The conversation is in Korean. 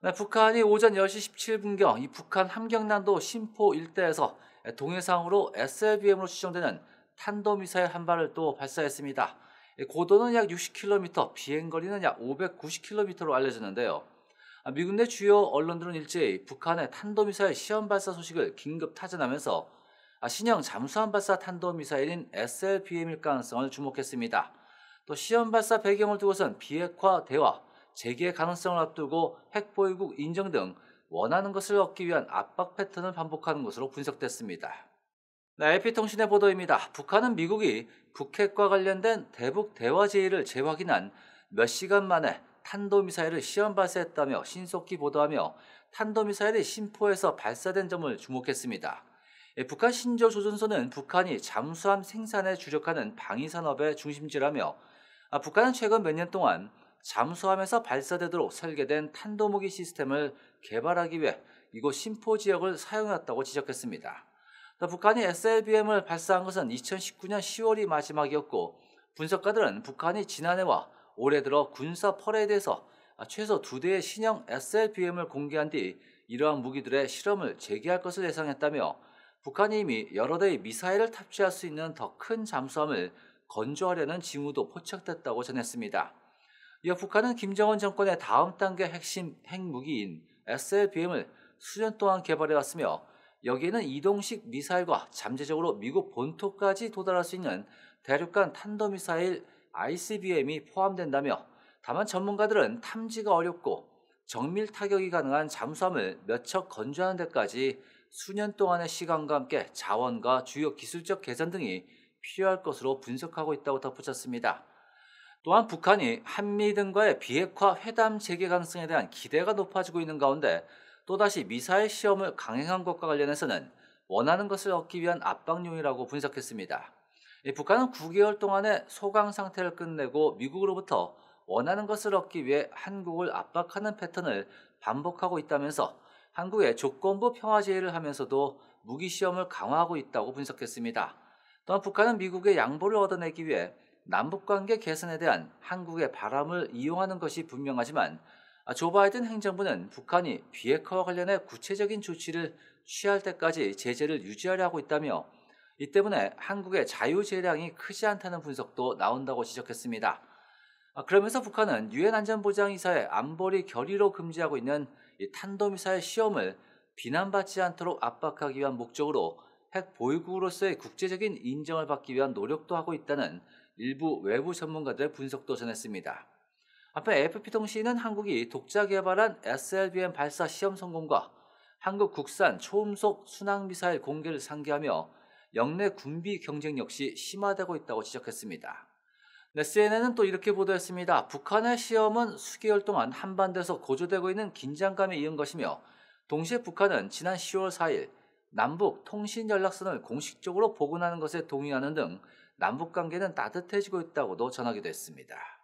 네, 북한이 오전 10시 17분경 이 북한 함경난도 심포 일대에서 동해상으로 SLBM으로 추정되는 탄도미사일 한 발을 또 발사했습니다. 고도는 약 60km, 비행거리는 약 590km로 알려졌는데요. 아, 미국 내 주요 언론들은 일제히 북한의 탄도미사일 시험 발사 소식을 긴급 타전하면서 아, 신형 잠수함 발사 탄도미사일인 SLBM일 가능성을 주목했습니다. 또 시험 발사 배경을 두고선 비핵화 대화, 재개 가능성을 앞두고 핵 보유국 인정 등 원하는 것을 얻기 위한 압박 패턴을 반복하는 것으로 분석됐습니다. 네, AP통신의 보도입니다. 북한은 미국이 북핵과 관련된 대북 대화 제의를 재확인한 몇 시간 만에 탄도미사일을 시험 발사했다며 신속히 보도하며 탄도미사일이 심포에서 발사된 점을 주목했습니다. 예, 북한 신조 조선소는 북한이 잠수함 생산에 주력하는 방위산업의 중심지라며 아, 북한은 최근 몇 년 동안 잠수함에서 발사되도록 설계된 탄도무기 시스템을 개발하기 위해 이곳 신포 지역을 사용해왔다고 지적했습니다. 북한이 SLBM을 발사한 것은 2019년 10월이 마지막이었고 분석가들은 북한이 지난해와 올해 들어 군사 퍼레이드에서 최소 두 대의 신형 SLBM을 공개한 뒤 이러한 무기들의 실험을 재개할 것을 예상했다며 북한이 이미 여러 대의 미사일을 탑재할 수 있는 더 큰 잠수함을 건조하려는 징후도 포착됐다고 전했습니다. 이어 북한은 김정은 정권의 다음 단계 핵심 핵무기인 SLBM을 수년 동안 개발해왔으며 여기에는 이동식 미사일과 잠재적으로 미국 본토까지 도달할 수 있는 대륙간 탄도미사일 ICBM이 포함된다며 다만 전문가들은 탐지가 어렵고 정밀 타격이 가능한 잠수함을 몇 척 건조하는 데까지 수년 동안의 시간과 함께 자원과 주요 기술적 개선 등이 필요할 것으로 분석하고 있다고 덧붙였습니다. 또한 북한이 한미 등과의 비핵화 회담 재개 가능성에 대한 기대가 높아지고 있는 가운데 또다시 미사일 시험을 강행한 것과 관련해서는 원하는 것을 얻기 위한 압박용이라고 분석했습니다. 북한은 9개월 동안의 소강 상태를 끝내고 미국으로부터 원하는 것을 얻기 위해 한국을 압박하는 패턴을 반복하고 있다면서 한국의 조건부 평화 제의를 하면서도 무기 시험을 강화하고 있다고 분석했습니다. 또한 북한은 미국의 양보를 얻어내기 위해 남북관계 개선에 대한 한국의 바람을 이용하는 것이 분명하지만 조 바이든 행정부는 북한이 비핵화와 관련해 구체적인 조치를 취할 때까지 제재를 유지하려 고 있다며 이 때문에 한국의 자유 재량이 크지 않다는 분석도 나온다고 지적했습니다. 그러면서 북한은 유엔 안전보장이사의 안보리 결의로 금지하고 있는 탄도미사일 시험을 비난받지 않도록 압박하기 위한 목적으로 핵 보유국으로서의 국제적인 인정을 받기 위한 노력도 하고 있다는 일부 외부 전문가들의 분석도 전했습니다. 한편 AFP통신은 한국이 독자 개발한 SLBM 발사 시험 성공과 한국 국산 초음속 순항미사일 공개를 상기하며 영내 군비 경쟁 역시 심화되고 있다고 지적했습니다. 네, CNN은 또 이렇게 보도했습니다. 북한의 시험은 수개월 동안 한반도에서 고조되고 있는 긴장감에 이은 것이며 동시에 북한은 지난 10월 4일 남북 통신 연락선을 공식적으로 복원하는 것에 동의하는 등 남북 관계는 따뜻해지고 있다고도 전하기도 했습니다.